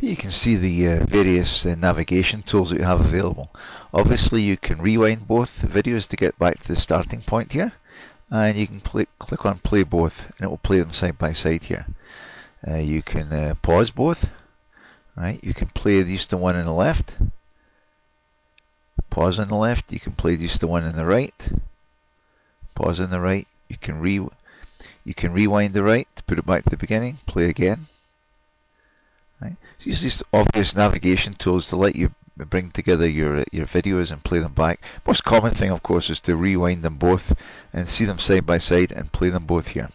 you can see the uh, various uh, navigation tools that you have available. Obviously you can rewind both the videos to get back to the starting point here and you can play, click on play both and it will play them side by side here. Uh, you can uh, pause both, right? You can play just the one on the left, pause on the left, you can play just the one on the right, pause on the right, you can re you can rewind the right, put it back to the beginning, play again. Right? Use these obvious navigation tools to let you bring together your your videos and play them back. Most common thing, of course, is to rewind them both and see them side by side and play them both here.